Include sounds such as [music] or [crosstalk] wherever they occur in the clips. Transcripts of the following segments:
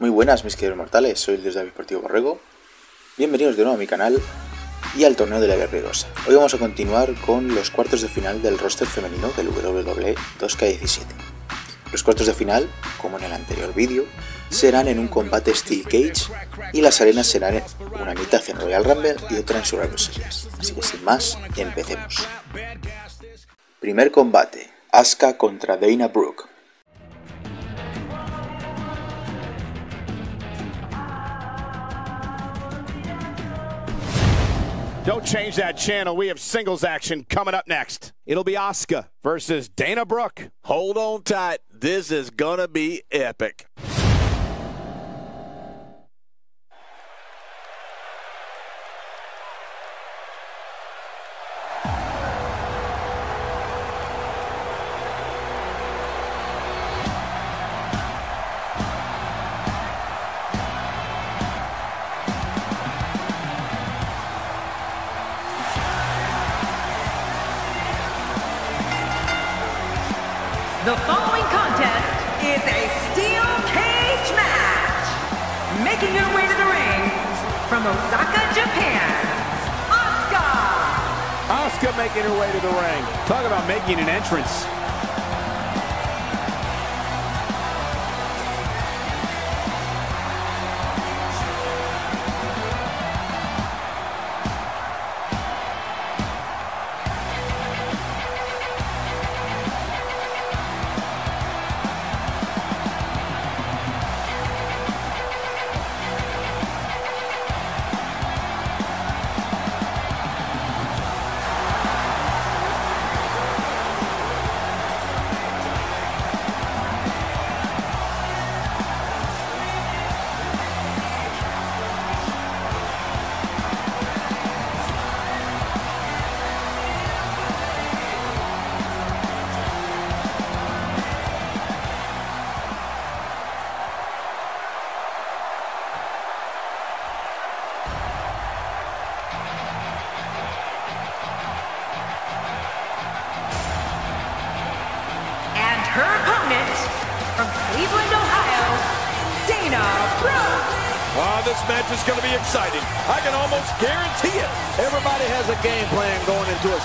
Muy buenas mis queridos mortales, soy el dios David Partido Borrego. Bienvenidos de nuevo a mi canal y al torneo de la Guerrerosa. Hoy vamos a continuar con los cuartos de final del roster femenino del WWE 2K17. Los cuartos de final, como en el anterior vídeo, serán en un combate Steel Cage y las arenas serán una mitad en Royal Rumble y otra en Survivor Series. Así que sin más, empecemos. Primer combate, Asuka contra Dana Brooke. Don't change that channel. We have singles action coming up next. It'll be Asuka versus Dana Brooke. Hold on tight. This is going to be epic. Osaka, Japan, Asuka. Asuka making her way to the ring. Talk about making an entrance.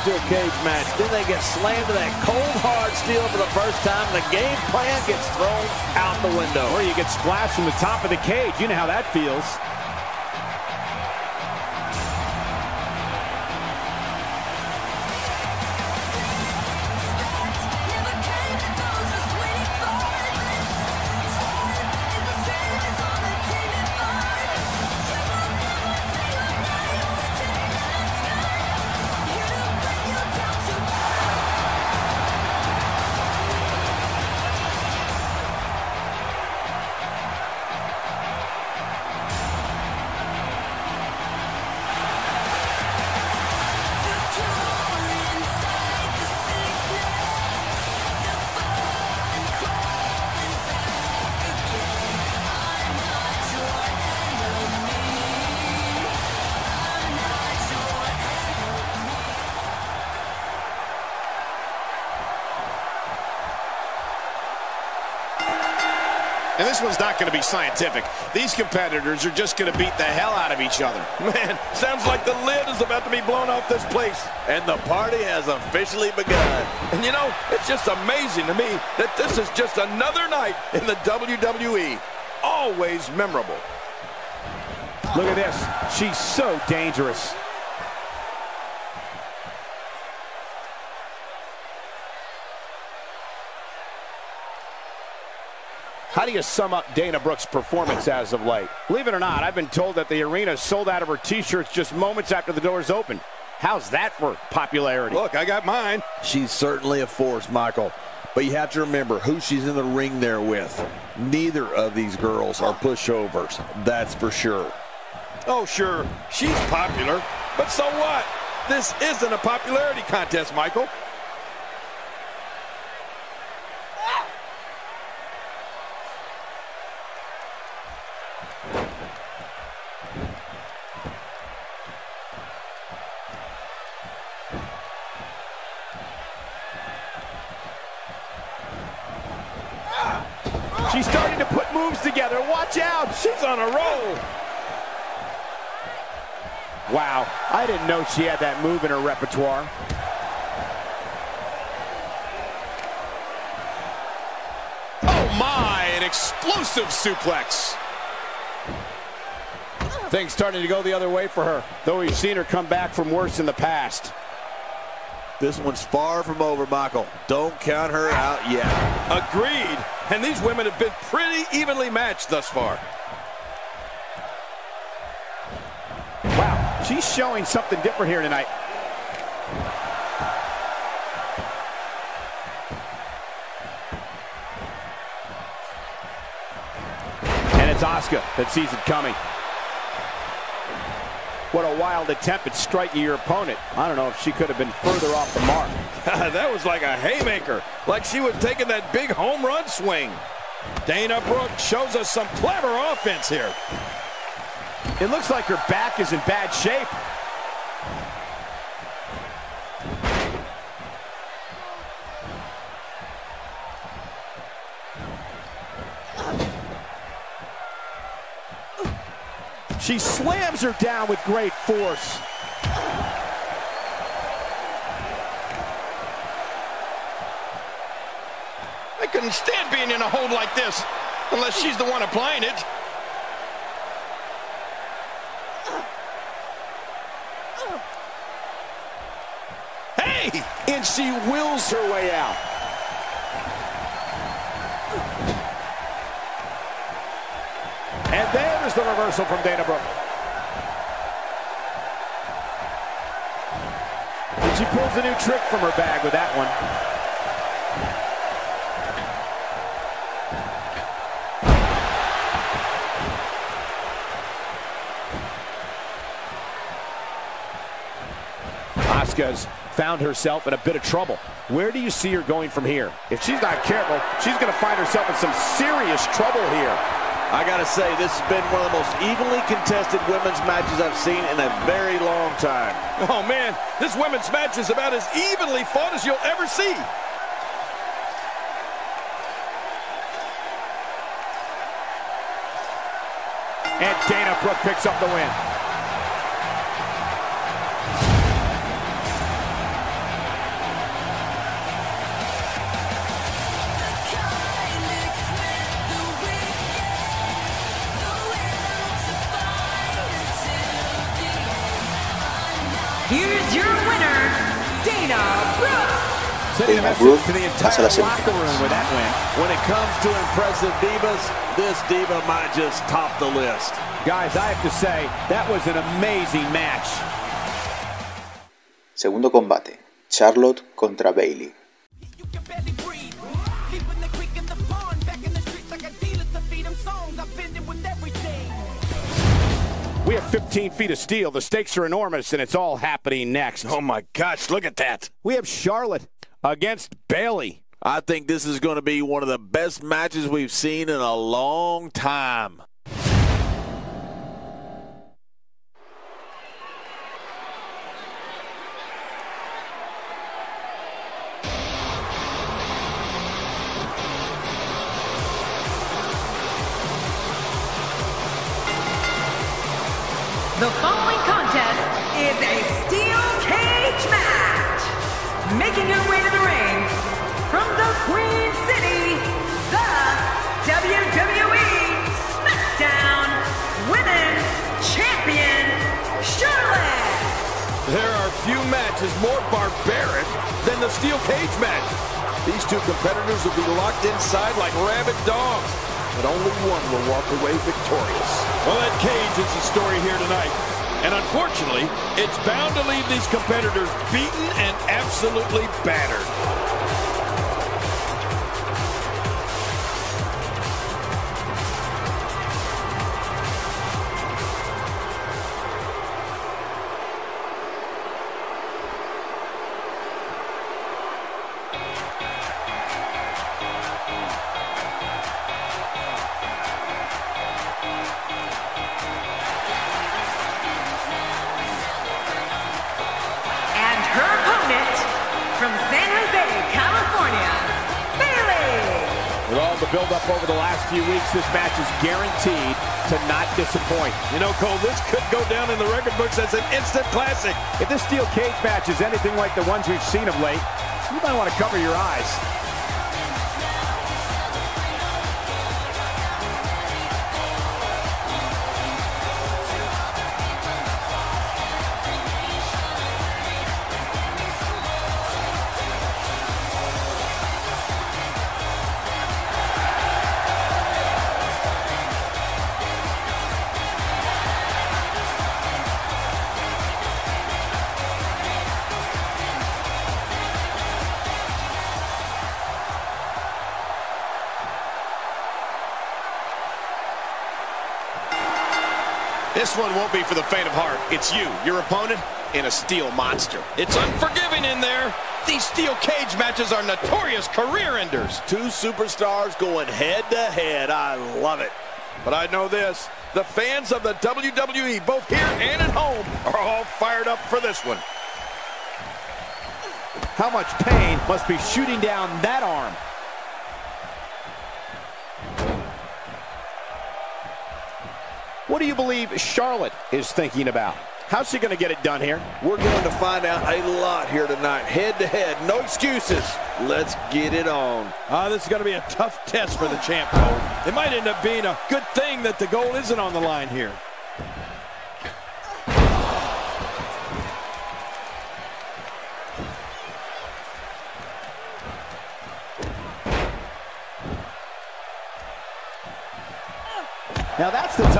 Into a cage match. Then they get slammed to that cold, hard steel for the first time. The game plan gets thrown out the window. Or you get splashed from the top of the cage. You know how that feels. And this one's not going to be scientific. These competitors are just going to beat the hell out of each other. Man, sounds like the lid is about to be blown off this place. And the party has officially begun. And you know, it's just amazing to me that this is just another night in the WWE. Always memorable. Look at this. She's so dangerous. How do you sum up Dana Brooke's performance as of late? Believe it or not, I've been told that the arena sold out of her t-shirts just moments after the doors opened. How's that for popularity? Look, I got mine. She's certainly a force, Michael. But you have to remember who she's in the ring there with. Neither of these girls are pushovers. That's for sure. Oh, sure, she's popular, but so what? This isn't a popularity contest, Michael. She's starting to put moves together. Watch Watch out! She's on a roll. Wow, I didn't know she had that move in her repertoire. Oh my, an explosive suplex. Things starting to go the other way for her, though we've seen her come back from worse in the past. This one's far from over, Michael. Don't count her out yet. Agreed. And these women have been pretty evenly matched thus far. She's showing something different here tonight. And it's Asuka that sees it coming. What a wild attempt at striking your opponent. I don't know if she could have been further off the mark. [laughs] that was like a haymaker, like she was taking that big home run swing. Dana Brooke shows us some clever offense here. It looks like her back is in bad shape. She slams her down with great force. I couldn't stand being in a hold like this, unless she's the one applying it. Hey! And she wills her way out. And there's the reversal from Dana Brooke. And she pulls a new trick from her bag with that one. Asuka's found herself in a bit of trouble. Where do you see her going from here? If she's not careful, she's going to find herself in some serious trouble here. I gotta say, this has been one of the most evenly contested women's matches I've seen in a very long time. Oh man, this women's match is about as evenly fought as you'll ever see. And Dana Brooke picks up the win. Sending a Dana message Brooke to the pasa a las semifinales. with that win. When it comes to impressive divas, this diva might just top the list. Guys, I have to say, that was an amazing match. Segundo combate, Charlotte contra Bayley. You can barely breathe. Keeping the creek in the pond, back in the streets like a dealer to feed them songs. I've been it with everything. We have 15 feet of steel. The stakes are enormous, and it's all happening next. Oh my gosh, look at that. We have Charlotte against Bayley. I think this is going to be one of the best matches we've seen in a long time. Are is more barbaric than the steel cage match. These two competitors will be locked inside like rabid dogs, but only one will walk away victorious. Well, that cage is the story here tonight. And unfortunately, it's bound to leave these competitors beaten and absolutely battered. Guaranteed to not disappoint. You know, Cole, this could go down in the record books as an instant classic. If this steel cage match is anything like the ones we've seen of late, you might want to cover your eyes. Be for the faint of heart. It's you, your opponent, and a steel monster. It's unforgiving in there. These steel cage matches are notorious career enders. Two superstars going head to head. I love it. But I know this. The fans of the WWE, both here and at home, are all fired up for this one. How much pain must be shooting down that arm? What do you believe Charlotte is thinking about? How's she going to get it done here? We're going to find out a lot here tonight. Head to head, no excuses. Let's get it on. Uh, this is going to be a tough test for the champ, Cole. It might end up being a good thing that the goal isn't on the line here.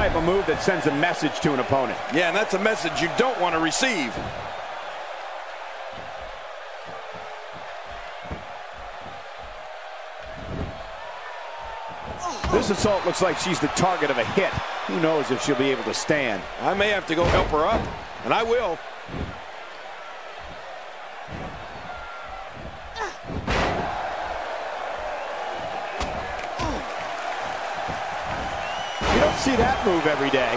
Type of move that sends a message to an opponent. Yeah, and that's a message you don't want to receive. This assault looks like she's the target of a hit. Who knows if she'll be able to stand. I may have to go help her up, and I will. Move every day.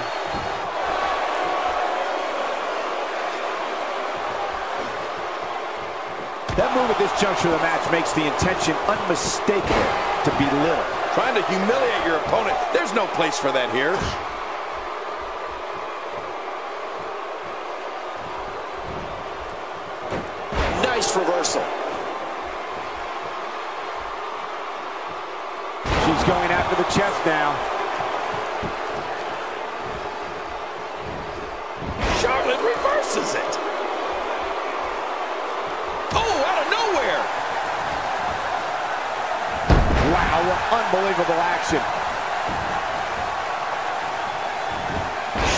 That move at this juncture of the match makes the intention unmistakable to belittle. Trying to humiliate your opponent. There's no place for that here. Nice reversal. She's going after the chest now. Charlotte reverses it. Oh, out of nowhere. Wow, what unbelievable action.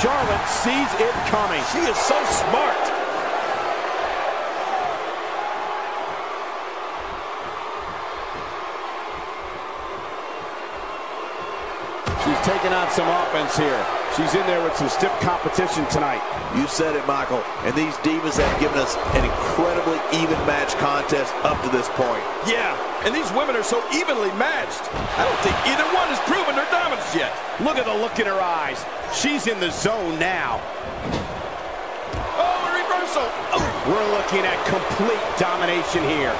Charlotte sees it coming. She is so smart. She's taking on some offense here. She's in there with some stiff competition tonight. You said it, Michael. And these divas have given us an incredibly even match contest up to this point. Yeah, and these women are so evenly matched. I don't think either one has proven their dominance yet. Look at the look in her eyes. She's in the zone now. Oh, a reversal. Oh. We're looking at complete domination here.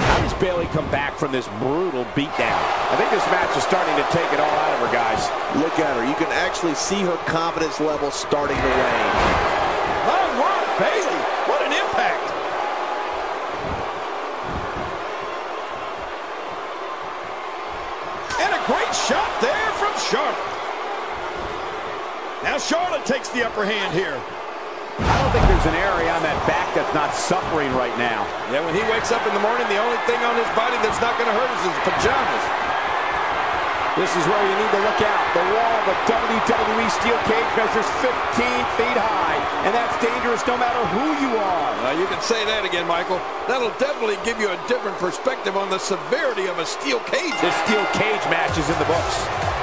How does Bayley come back from this brutal beatdown? I think this match is starting to take it all out of her, guys. Look at her. You can actually see her confidence level starting to wane. My word, Bayley. What an impact. And a great shot there from Charlotte. Now Charlotte takes the upper hand here. I don't think there's an area on that back that's not suffering right now. Yeah, when he wakes up in the morning, the only thing on his body that's not going to hurt is his pajamas. This is where you need to look out. The wall of the WWE steel cage measures 15 feet high, and that's dangerous no matter who you are. Uh, you can say that again, Michael. That'll definitely give you a different perspective on the severity of a steel cage. This steel cage match is in the books.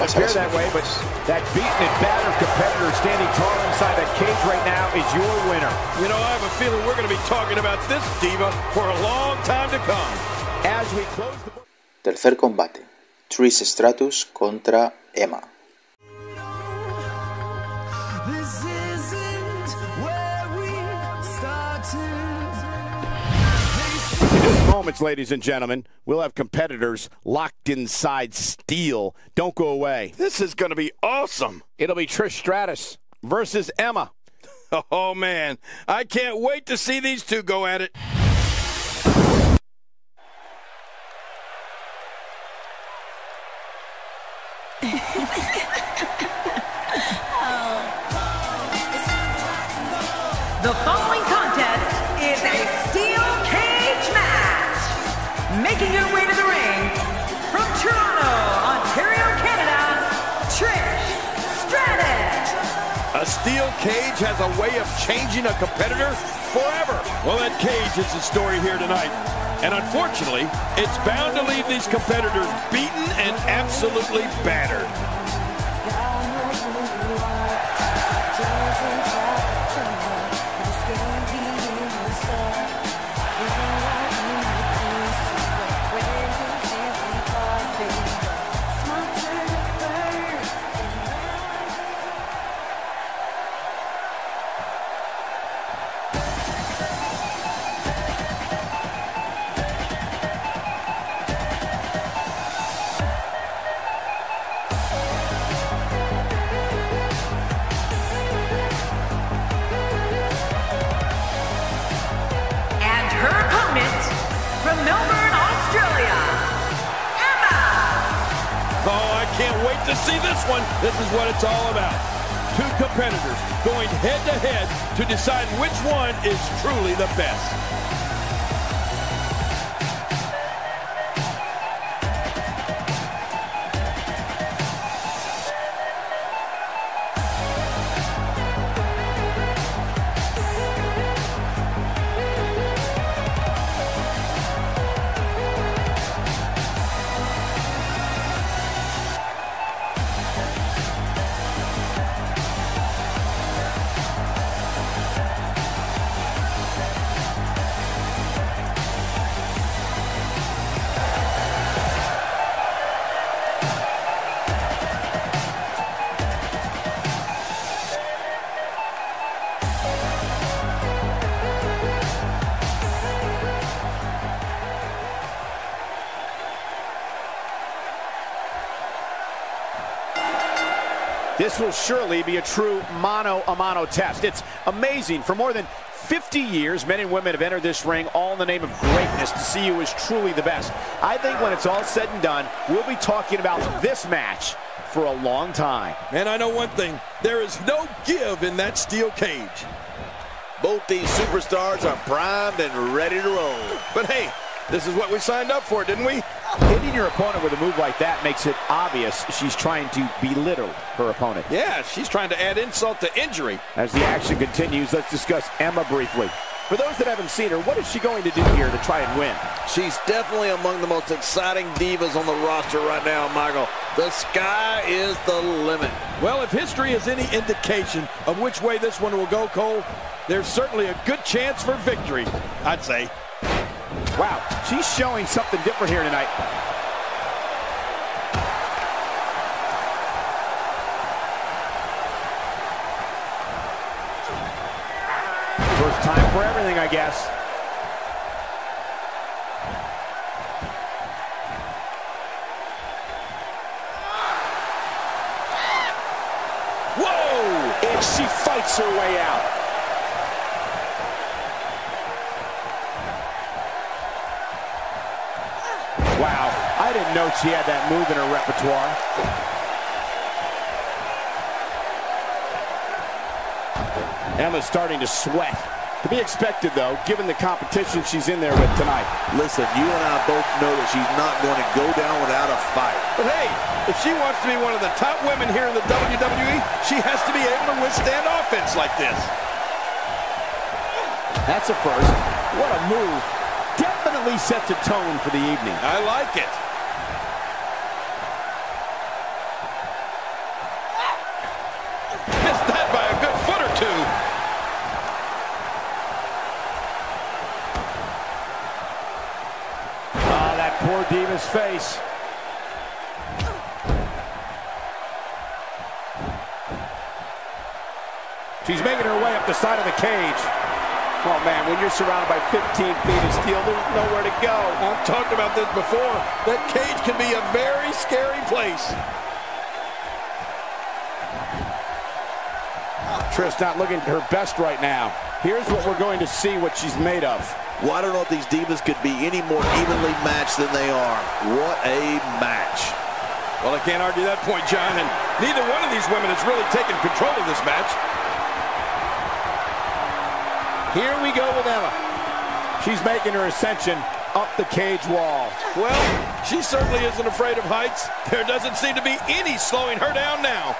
Charlotte may not appear that way, but that beaten and battered competitor standing tall inside that cage right now is your winner. You know, I have a feeling we're going to be talking about this diva for a long time to come. As we close the book. Tercer combate. Trish Stratus contra Emma. Moments, ladies and gentlemen, we'll have competitors locked inside steel. Don't go away. This is going to be awesome. It'll be Trish Stratus versus Emma. [laughs] Oh, man. I can't wait to see these two go at it. Steel cage has a way of changing a competitor forever. Well, that cage is the story here tonight. And unfortunately, it's bound to leave these competitors beaten and absolutely battered. To see this one. This is what it's all about. Two competitors going head to head to decide which one is truly the best. This will surely be a true mano-a-mano test. It's amazing. For more than 50 years, men and women have entered this ring all in the name of greatness to see who is truly the best. I think when it's all said and done, we'll be talking about this match for a long time. And I know one thing, there is no give in that steel cage. Both these superstars are primed and ready to roll. But hey, this is what we signed up for, didn't we? Hitting your opponent with a move like that makes it obvious she's trying to belittle her opponent. Yeah, she's trying to add insult to injury. As the action continues, let's discuss Emma briefly. For those that haven't seen her, what is she going to do here to try and win? She's definitely among the most exciting divas on the roster right now, Michael. The sky is the limit. Well, if history is any indication of which way this one will go, Cole, there's certainly a good chance for victory, I'd say. Wow, she's showing something different here tonight. First time for everything, I guess. Whoa! And she fights her way out. Know she had that move in her repertoire. Emma's starting to sweat. To be expected, though, given the competition she's in there with tonight. Listen, you and I both know that she's not going to go down without a fight. But hey, if she wants to be one of the top women here in the WWE, she has to be able to withstand offense like this. That's a first. What a move. Definitely sets a tone for the evening. I like it. Missed that by a good foot or two. Oh, that poor Diva's face. She's making her way up the side of the cage. Oh, man, when you're surrounded by 15 feet of steel, there's nowhere to go. I've talked about this before. That cage can be a very scary place. Trish not looking her best right now. Here's what we're going to see what she's made of. Well, I don't know if these divas could be any more evenly matched than they are. What a match. Well, I can't argue that point, John, and neither one of these women has really taken control of this match. Here we go with Emma. She's making her ascension up the cage wall. Well, she certainly isn't afraid of heights. There doesn't seem to be any slowing her down now.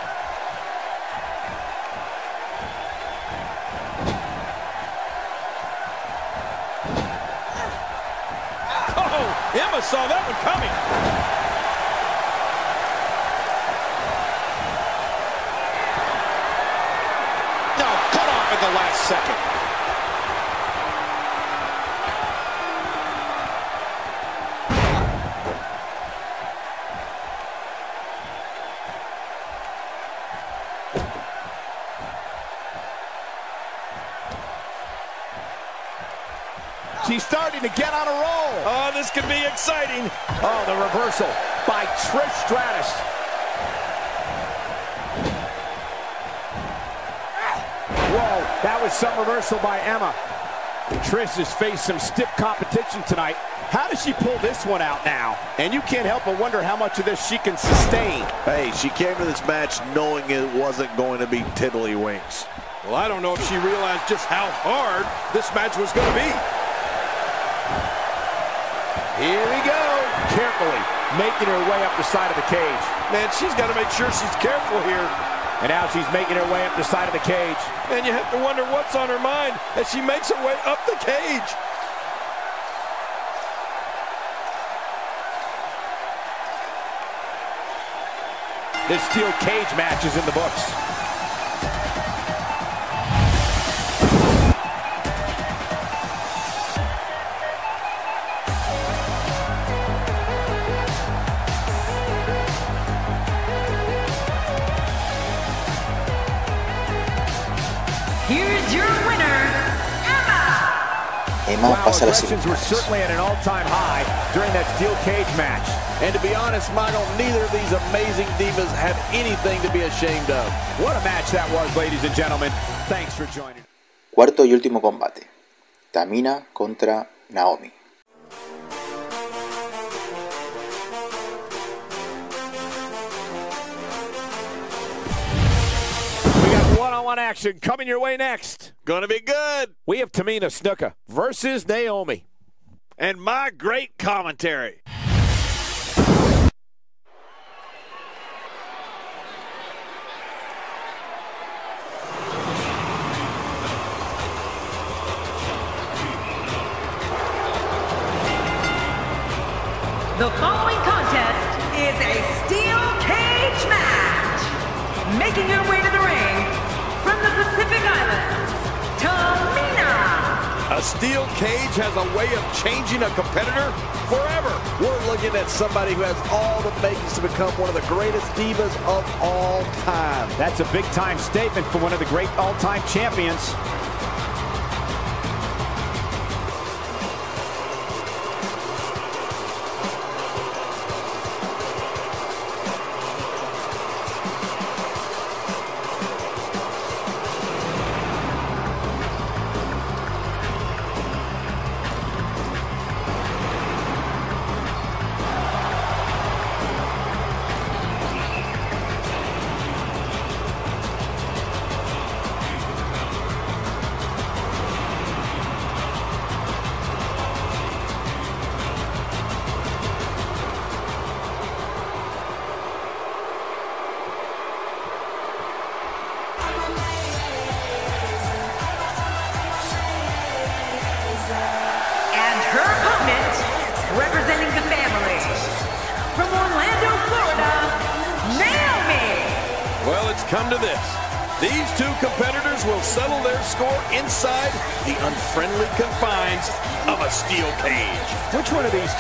Exciting. Oh, the reversal by Trish Stratus. Whoa, that was some reversal by Emma. Trish has faced some stiff competition tonight. How does she pull this one out now? And you can't help but wonder how much of this she can sustain. Hey, she came to this match knowing it wasn't going to be tiddlywinks. Well, I don't know if she realized just how hard this match was going to be. Here we go. Carefully making her way up the side of the cage. Man, she's got to make sure she's careful here. And now she's making her way up the side of the cage. And you have to wonder what's on her mind as she makes her way up the cage. This steel cage match is in the books. Wow, pasa a las were semifinales. certainly at an all-time high during that steel cage match. And to be honest, Michael, neither of these amazing divas have anything to be ashamed of. What a match that was, ladies and gentlemen. Thanks for joining. Cuarto y último combate. Tamina contra Naomi. We got one-on-one action coming your way next. Gonna be good. We have Tamina Snuka versus Naomi. And my great commentary. The following contest is a steel cage match. Making your way to the A steel cage has a way of changing a competitor forever. We're looking at somebody who has all the makings to become one of the greatest divas of all time. That's a big-time statement for one of the great all-time champions.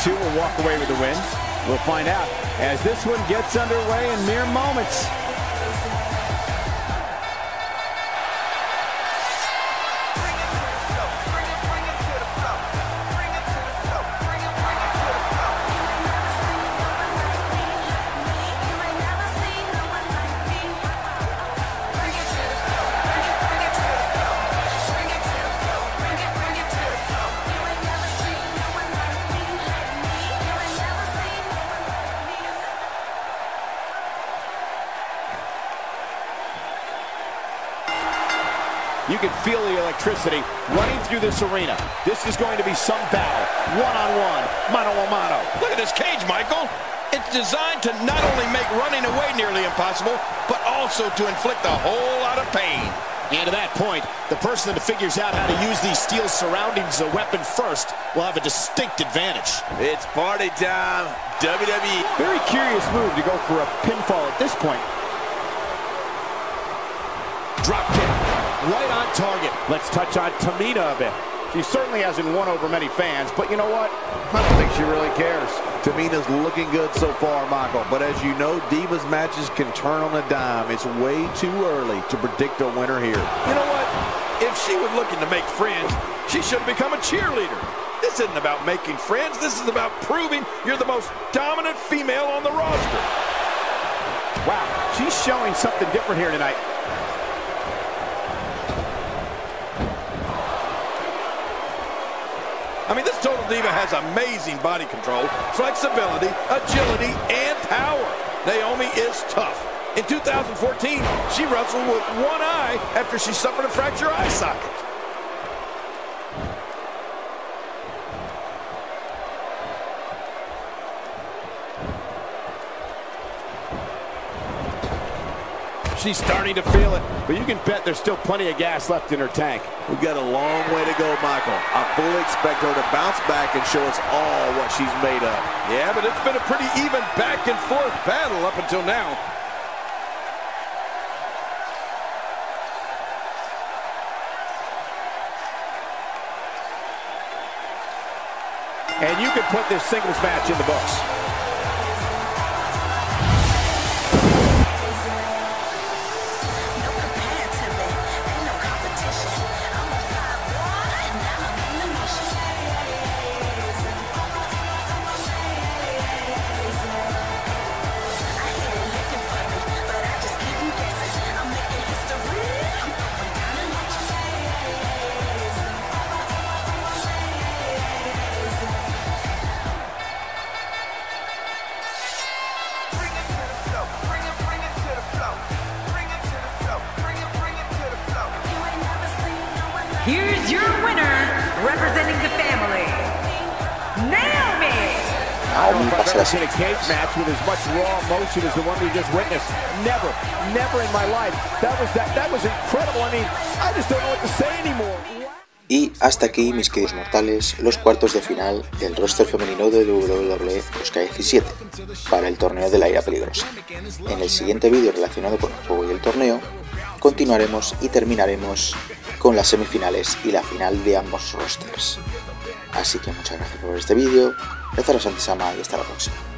Two will walk away with the win? We'll find out as this one gets underway in mere moments. The electricity running through this arena. This is going to be some battle. One-on-one, mano-a-mano. Look at this cage, Michael. It's designed to not only make running away nearly impossible, but also to inflict a whole lot of pain. And to that point, the person that figures out how to use these steel surroundings as a weapon first will have a distinct advantage. It's party time, WWE. Very curious move to go for a pinfall at this point. Drop kick, right on target. Let's touch on Tamina a bit. She certainly hasn't won over many fans, but you know what? I don't think she really cares. Tamina's looking good so far, Michael. But as you know, Divas matches can turn on a dime. It's way too early to predict a winner here. You know what? If she was looking to make friends, she should have become a cheerleader. This isn't about making friends. This is about proving you're the most dominant female on the roster. Wow, she's showing something different here tonight. I mean, this Total Diva has amazing body control, flexibility, agility, and power. Naomi is tough. In 2014, she wrestled with one eye after she suffered a fractured eye socket. She's starting to feel it, but you can bet there's still plenty of gas left in her tank. We've got a long way to go, Michael. I fully expect her to bounce back and show us all what she's made of. Yeah, but it's been a pretty even back and forth battle up until now. And you can put this singles match in the books. I don't Naomi know if I've pasa ever la seen a cage match with as much raw emotion as the one we just witnessed. Never, never in my life. That was that. That was incredible. I mean, I just don't know what to say anymore. Y hasta aquí, mis queridos mortales, los cuartos de final del roster femenino de WWE 2K17 para el torneo de la ira peligrosa. En el siguiente vídeo relacionado con el juego y el torneo, continuaremos y terminaremos con las semifinales y la final de ambos rosters. Así que muchas gracias por este vídeo, Rezaro Santisama y hasta la próxima.